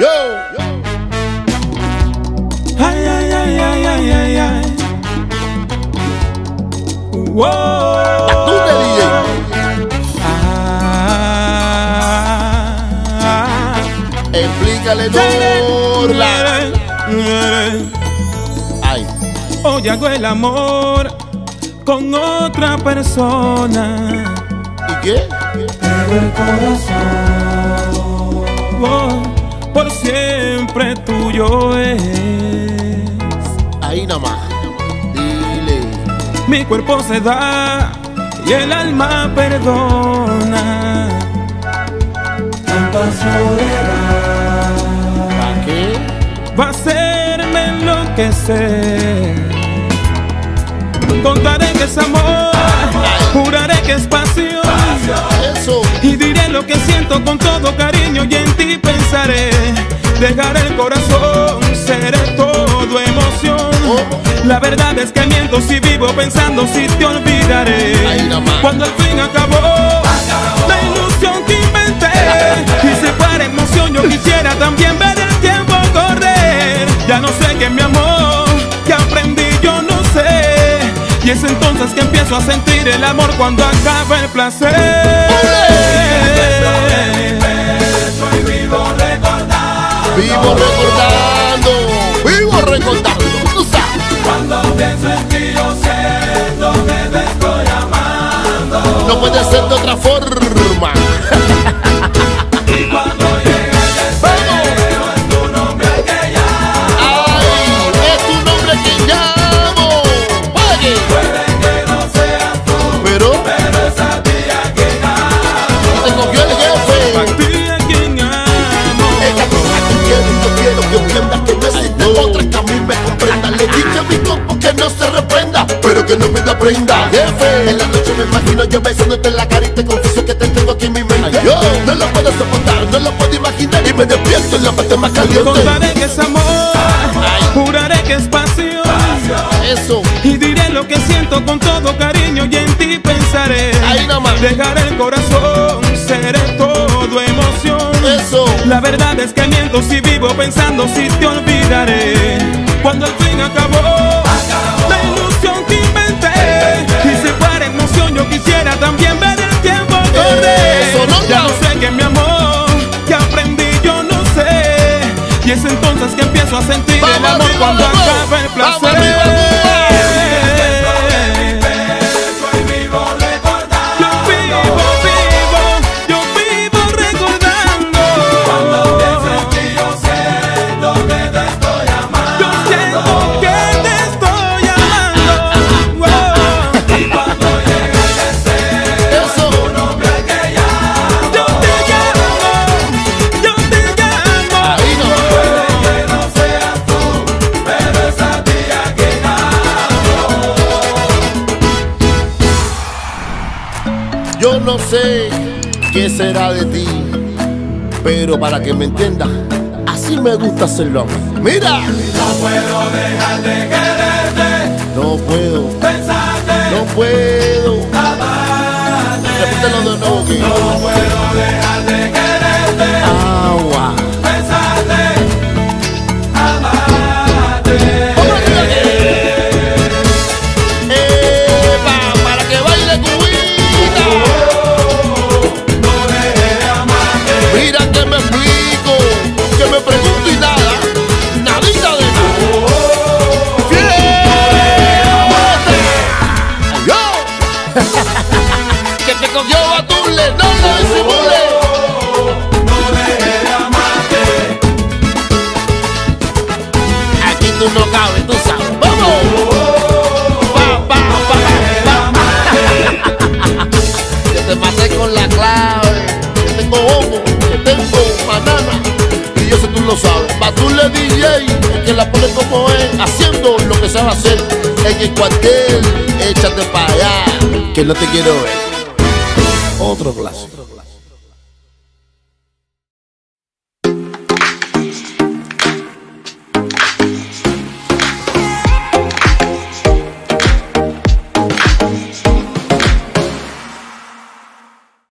Yo. Ay, ay, ay, ay, ay, ay, ay. Wow. DJ. Ah, Explícale, Norla. Ay. Hoy hago el amor con otra persona. ¿Y qué? Pero el corazón oh, por siempre tuyo es. Ahí nada más. Dile. Mi cuerpo se da y el alma perdona. Tanta soledad ¿Para qué? va a hacerme enloquecer. Contaré que es amor, Dejaré el corazón, seré todo emoción. La verdad es que miento si vivo pensando si te olvidaré. Cuando al fin acabó, la ilusión que inventé. Y se para emoción, yo quisiera también ver el tiempo correr. Ya no sé qué mi amor, que aprendí yo no sé. Y es entonces que empiezo a sentir el amor cuando acaba el placer. Vivo recordando. Vivo recordando. Tú sabes. Cuando pienso en ti yo siento que te estoy amando. No puede ser que no me da prenda. Jefe, en la noche me imagino yo besándote en la cara y te confieso que te tengo aquí en mi mente. Yo no lo puedo soportar, no lo puedo imaginar y me despierto en la parte más caliente. Contaré que es amor, juraré que es pasión. Eso, Y diré lo que siento con todo cariño y en ti pensaré. Ahí nomás. Dejaré el corazón, seré todo emoción. eso. La verdad es que miento si vivo pensando si te olvidaré. Cuando al fin acabó, Y es entonces que empiezo a sentir el Vamos amor arriba, cuando vamos. acaba el placer. vamos. Yo no sé qué será de ti, pero para que me entiendas, así me gusta hacerlo a mí. Mira, No puedo dejar de quererte, no puedo, pensarte, no puedo. amarte. Repítelo de nuevo que No puedo te cogió Batule, no lo disimule. no deje de amarte. Aquí tú no cabes, tú sabes. ¡Vamos! Pa, pa, pa, pa, pa. Yo te maté con la clave. Yo tengo hongo, yo tengo banana. Y eso tú lo sabes. Batule DJ, el que la pone como es, haciendo lo que sabe hacer. En el cuartel, échate para allá, que no te quiero ver. Otro clásico.